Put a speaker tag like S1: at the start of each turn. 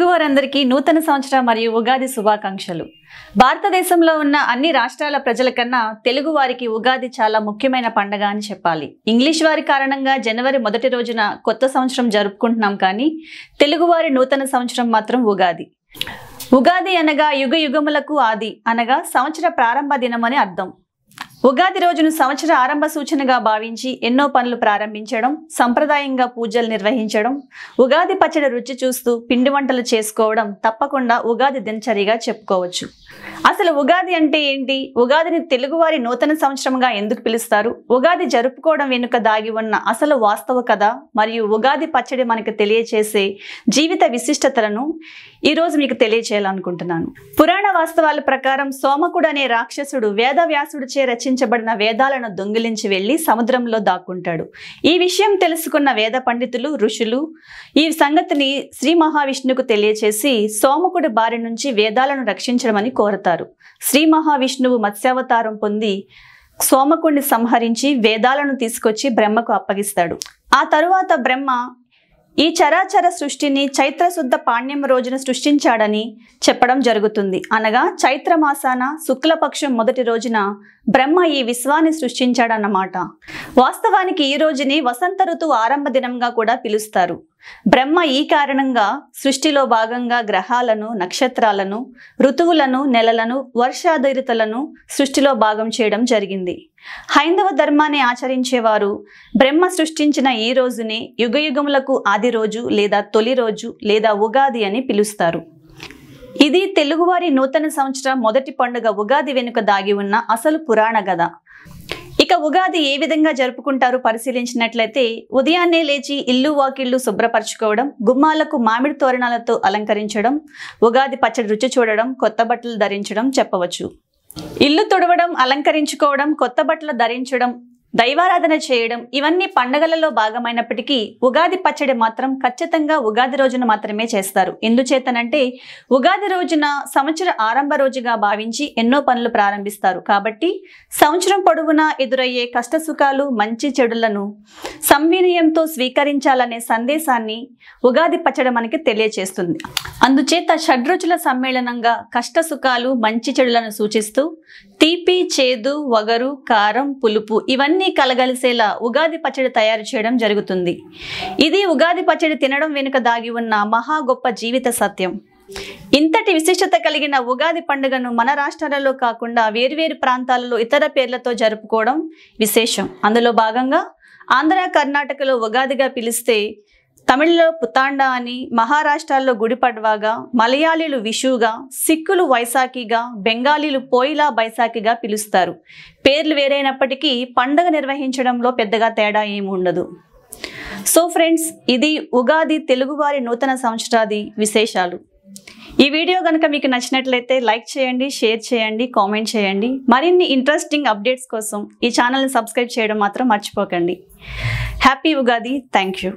S1: వారందరికీ నూతన సంవత్సర మరియు ఉగాది శుభాకాంక్షలు. భారతదేశంలో ఉన్న అన్ని రాష్ట్రాల ప్రజల కన్నా తెలుగు వారికి ఉగాది చాలా ముఖ్యమైన పండగ అని చెప్పాలి. ఇంగ్లీష్ వారి కారణంగా జనవరి మొదటి రోజున కొత్త సంవత్సరం జరుపుకుంటున్నాం కానీ తెలుగువారి నూతన సంవత్సరం మాత్రం ఉగాది. ఉగాది అనగా యుగ యుగములకు ఆది అనగా సంవత్సర ప్రారంభ అని అర్థం. ఉగాది రోజును సంవత్సర ఆరంభ సూచనగా భావించి ఎన్నో పనులు ప్రారంభించడం సంప్రదాయంగా పూజలు నిర్వహించడం ఉగాది పచ్చడి రుచి చూస్తూ పిండి వంటలు చేసుకోవడం తప్పకుండా ఉగాది దినచర్యగా చెప్పుకోవచ్చు. అసలు ఉగాది అంటే ఏంటి? ఉగాదిని తెలుగువారి నూతన సంవత్సరంగా ఎందుకు పిలుస్తారు? ఉగాది జరుపుకోవడం వెనుక దాగి ఉన్న అసలు వాస్తవ కథ మరియు ఉగాది పచ్చడి మనకు తెలియచేసే జీవిత విశిష్టతలను ఈరోజు మీకు తెలియచేయాలనుకుంటున్నాను. పురాణ వాస్తవాల ప్రకారం సోమకుడు అనే రాక్షసుడు వేదవ్యాసుడిచే రచించబడిన వేదాలను దొంగిలించి వెళ్ళి సముద్రంలో దాక్కుంటాడు. ఈ విషయం తెలుసుకున్న వేద పండితులు ఋషులు ఈ సంగతిని శ్రీ మహావిష్ణువుకు తెలియచేసి సోమకుడి బారి నుంచి వేదాలను రక్షించడమని కోరతారు. శ్రీ మహావిష్ణువు మత్స్యావతారం పొంది సోమకుడిని సంహరించి వేదాలను తీసుకొచ్చి బ్రహ్మకు అప్పగిస్తాడు. ఆ తరువాత బ్రహ్మ ఈ చరాచర సృష్టిని చైత్రశుద్ధ పాణ్యం రోజున సృష్టించాడని చెప్పడం జరుగుతుంది. అనగా చైత్రమాసాన శుక్లపక్షం మొదటి రోజున బ్రహ్మ ఈ విశ్వాన్ని సృష్టించాడన్నమాట. వాస్తవానికి ఈ రోజుని వసంత ఋతువు ఆరంభ దినంగా కూడా పిలుస్తారు. బ్రహ్మ ఈ కారణంగా సృష్టిలో భాగంగా గ్రహాలను నక్షత్రాలను ఋతువులను నెలలను వర్షాధారితలను సృష్టిలో భాగం చేయడం జరిగింది. హైందవ ధర్మాన్ని ఆచరించేవారు బ్రహ్మ సృష్టించిన ఈ రోజునే యుగయుగములకు ఆది రోజు లేదా తొలి రోజు లేదా ఉగాది అని పిలుస్తారు. ఇది తెలుగువారి నూతన సంవత్సరం మొదటి పండుగ ఉగాది వెనుక దాగి ఉన్న అసలు పురాణ కథ ఇక ఉగాది ఏ విధంగా జరుపుకుంటారు పరిశీలించినట్లయితే ఉదయాన్నే లేచి ఇల్లు వాకిళ్ళు శుభ్రపరచుకోవడం గుమ్మాలకు మామిడి తోరణాలతో అలంకరించడం ఉగాది పచ్చడి రుచి చూడడం కొత్త బట్టలు ధరించడం చెప్పవచ్చు. ఇల్లు తుడవడం అలంకరించుకోవడం కొత్త బట్టలు ధరించడం దైవారాధన చేయడం ఇవన్నీ పండగలలో భాగమైనప్పటికీ ఉగాది పచ్చడి మాత్రం ఖచ్చితంగా ఉగాది రోజున మాత్రమే చేస్తారు. ఎందుచేతనంటే ఉగాది రోజున సంవత్సర ఆరంభ రోజుగా భావించి ఎన్నో పనులు ప్రారంభిస్తారు. కాబట్టి సంవత్సరం పొడవునా ఎదురయ్యే కష్ట సుఖాలు మంచి చెడులను సంవినయంతో స్వీకరించాలనే సందేశాన్ని ఉగాది పచ్చడి మనకి తెలియచేస్తుంది. అందుచేత షడ్రుచుల సమ్మేళనంగా కష్ట సుఖాలు మంచి చెడులను సూచిస్తూ తీపి చేదు వగరు కారం పులుపు ఇవన్నీ కలగలిసేలా ఉగాది పచ్చడి తయారు చేయడం జరుగుతుంది. ఇది ఉగాది పచ్చడి తినడం వెనుక దాగి ఉన్న మహా గొప్ప జీవిత సత్యం. ఇంతటి విశిష్టత కలిగిన ఉగాది పండుగను మన రాష్ట్రాలలో కాకుండా వేర్వేరు ప్రాంతాలలో ఇతర పేర్లతో జరుపుకోవడం విశేషం. అందులో భాగంగా ఆంధ్ర కర్ణాటకలో ఉగాదిగా పిలిస్తే తమిళ్ళో పుతాండ అని మహారాష్ట్రాల్లో గుడిపడ్వాగా మలయాళీలు విషుగా సిక్కులు వైశాఖిగా బెంగాలీలు పోయిలా బైశాఖిగా పిలుస్తారు. పేర్లు వేరైనప్పటికీ పండగ నిర్వహించడంలో పెద్దగా తేడా ఏమి ఉండదు. సో ఫ్రెండ్స్ ఇది ఉగాది తెలుగువారి నూతన సంవత్సరాది విశేషాలు. ఈ వీడియో కనుక మీకు నచ్చినట్లయితే లైక్ చేయండి షేర్ చేయండి కామెంట్ చేయండి. మరిన్ని ఇంట్రెస్టింగ్ అప్డేట్స్ కోసం ఈ ఛానల్ని సబ్స్క్రైబ్ చేయడం మాత్రం మర్చిపోకండి. హ్యాపీ ఉగాది. Thank you.